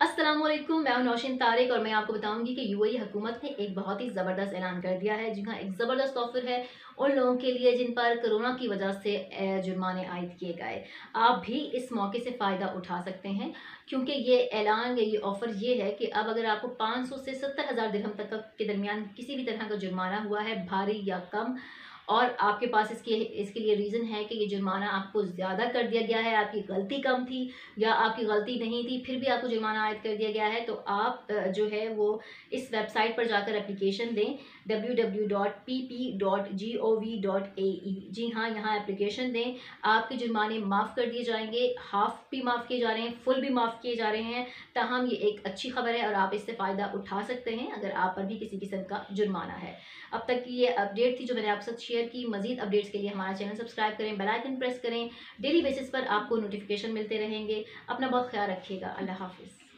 वालेकुम मैं नौशिन तारिक और मैं आपको बताऊँगी कि यूएई हुकूमत ने एक बहुत ही ज़बरदस्त ऐलान कर दिया है, जी हाँ एक ज़बरदस्त ऑफ़र है उन लोगों के लिए जिन पर कोरोना की वजह से जुर्माने आयद किए गए। आप भी इस मौके से फ़ायदा उठा सकते हैं, क्योंकि ये ऐलान, या ये ऑफ़र ये है कि अब अगर आपको 500 से सत्तर हज़ार दिरहम तक के दरमियान किसी भी तरह का जुर्माना हुआ है, भारी या कम और आपके पास इसके इसके लिए रीज़न है कि ये जुर्माना आपको ज़्यादा कर दिया गया है, आपकी गलती कम थी या आपकी गलती नहीं थी, फिर भी आपको जुर्माना आयद कर दिया गया है तो आप जो है वो इस वेबसाइट पर जाकर एप्लीकेशन दें, www.pp.gov.ae जी हाँ यहाँ एप्लीकेशन दें। आपके जुर्माने माफ़ कर दिए जाएँगे हाफ़ भी माफ़ किए जा रहे हैं फुल भी माफ़ किए जा रहे हैं, ताहम ये एक अच्छी खबर है और आप इससे फ़ायदा उठा सकते हैं, अगर आप पर भी किसी किस्म का जुर्माना है। अब तक की ये अपडेट थी जो मैंने आपके साथ शेयर की मजीद अपडेट्स के लिए हमारा चैनल सब्सक्राइब करें बेलाइकन प्रेस करें। डेली बेसिस पर आपको नोटिफिकेशन मिलते रहेंगे। अपना बहुत ख्याल रखिएगा। अल्लाह हाफिज़।